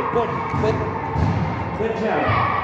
Good, good, good. Good job.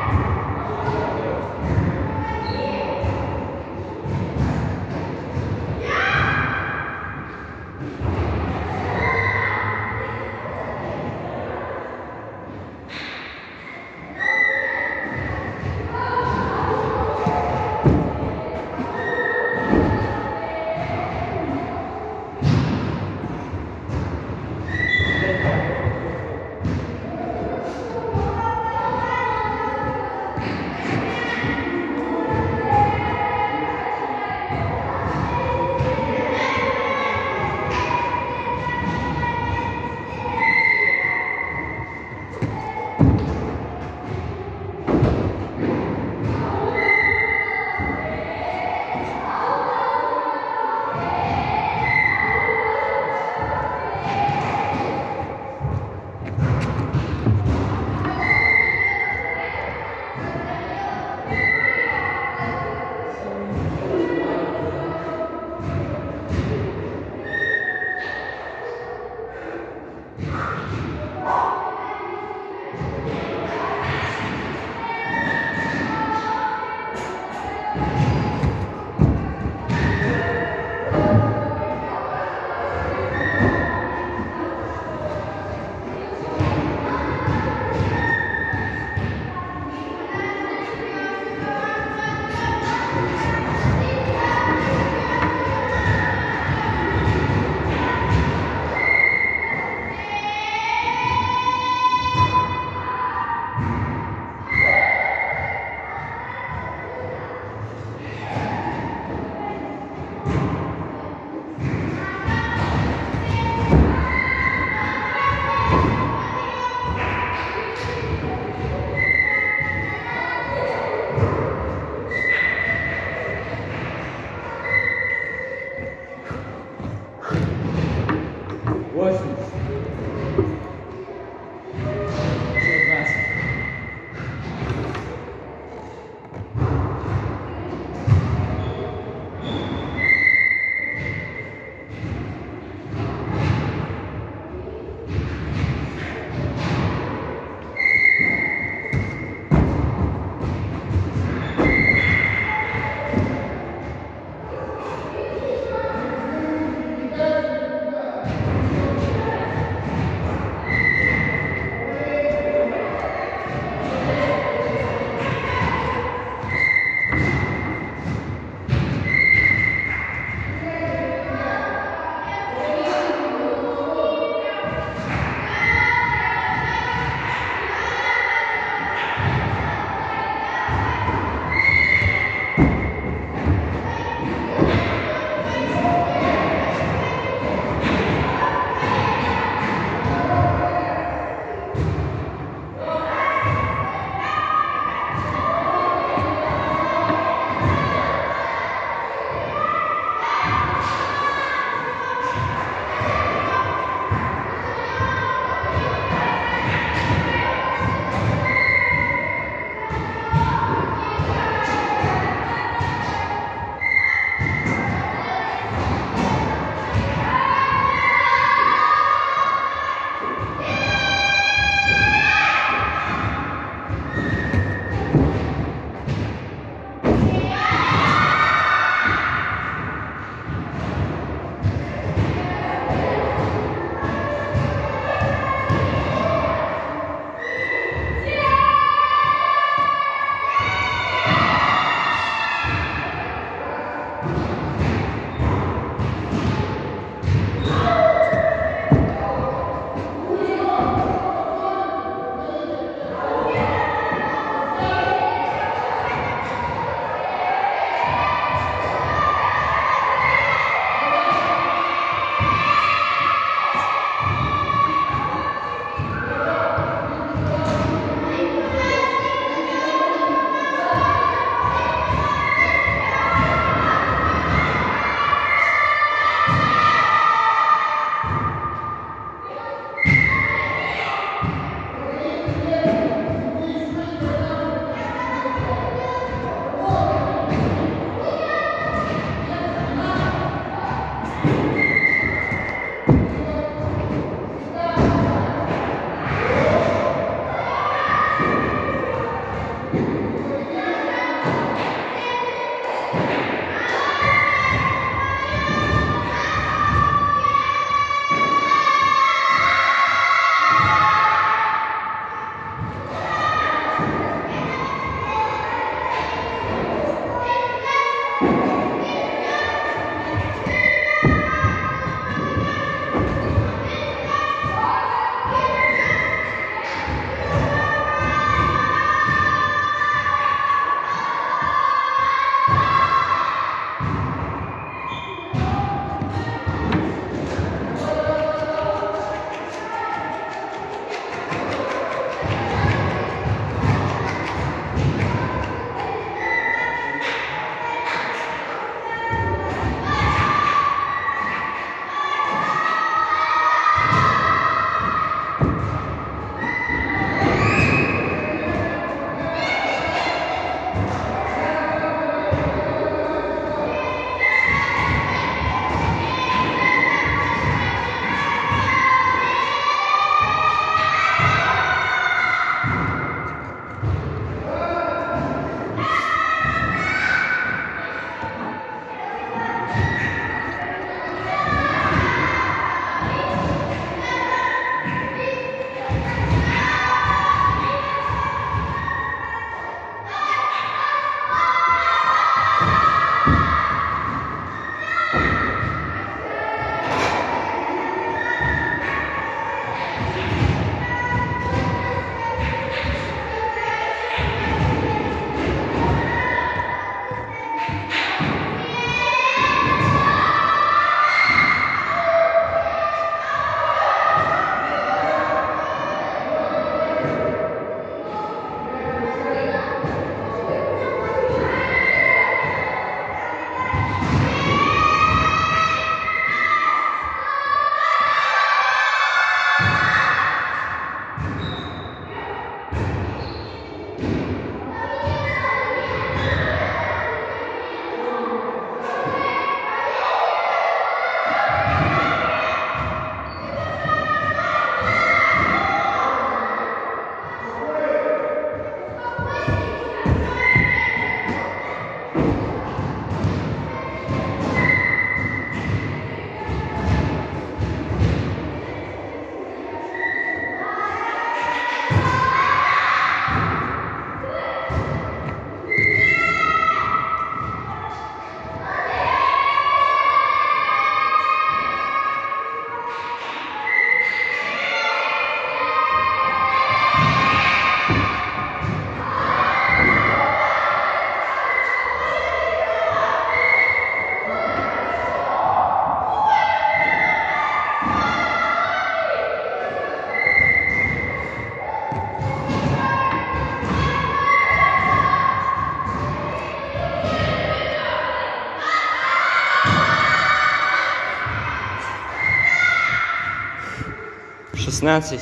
16.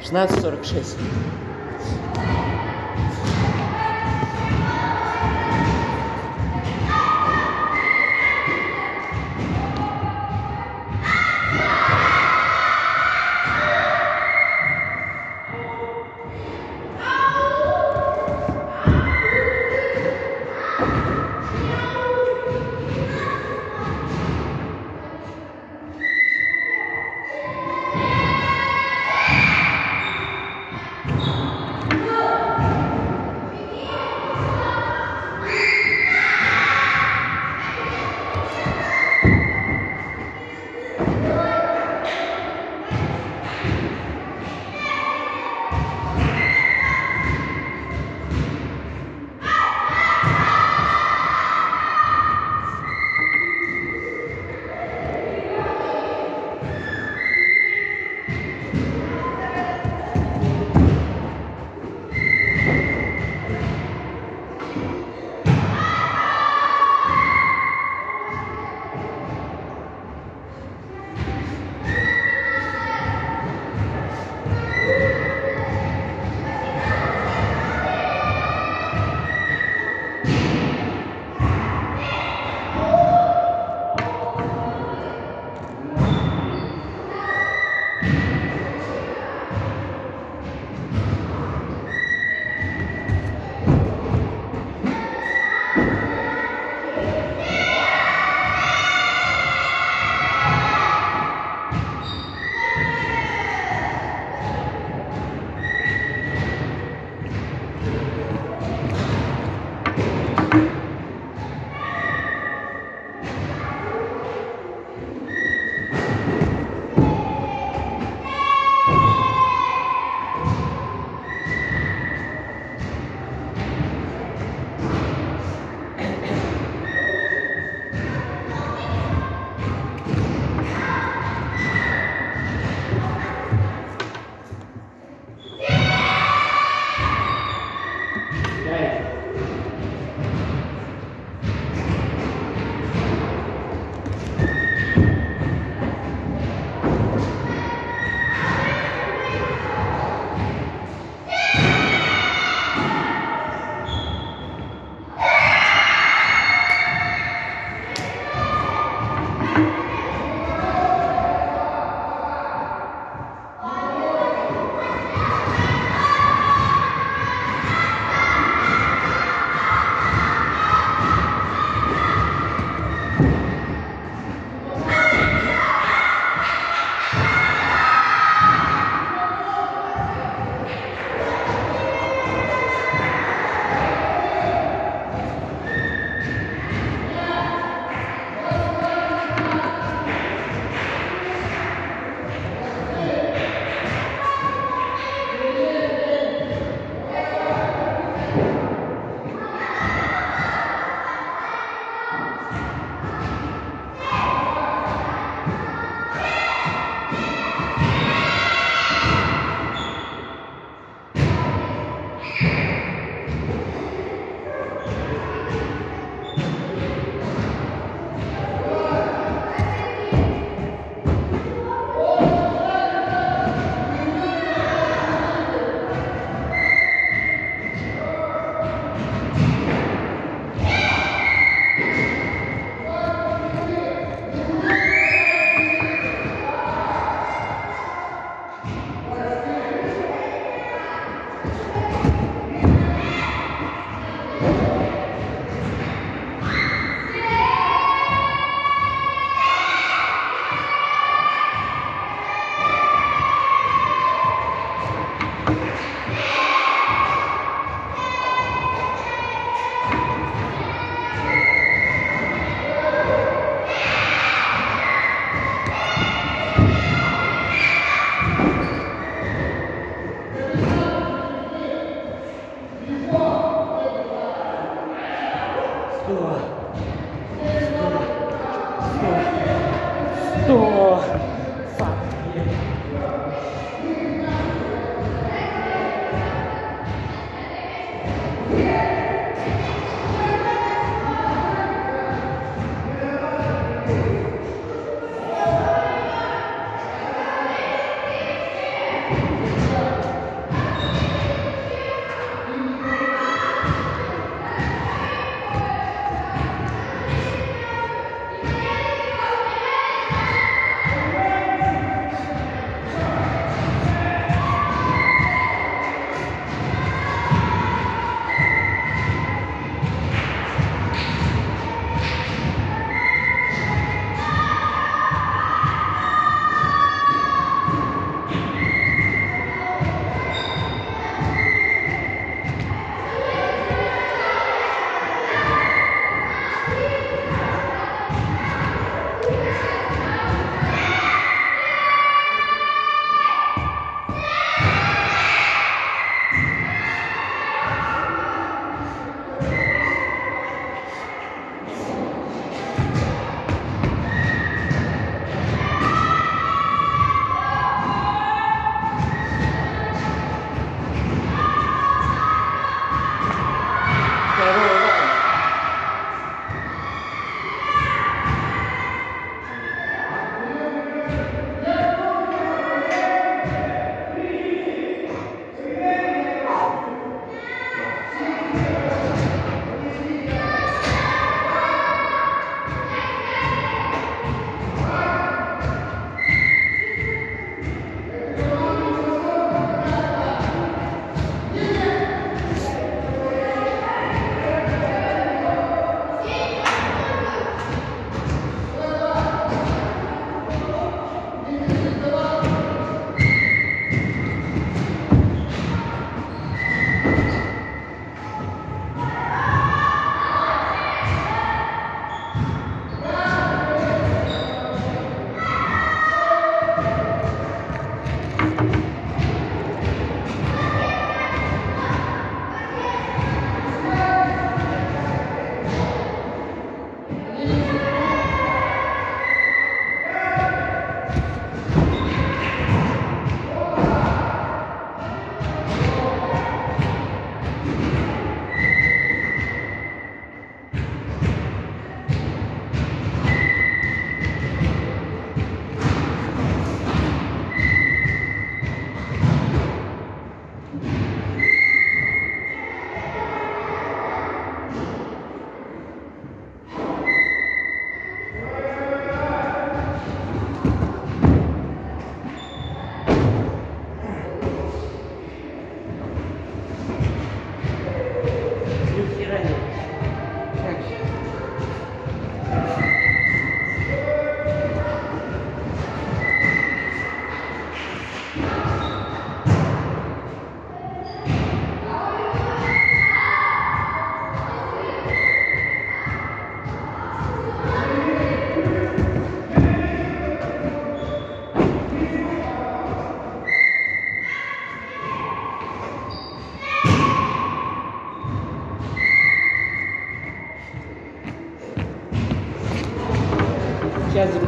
16.46.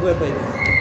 puede pedir.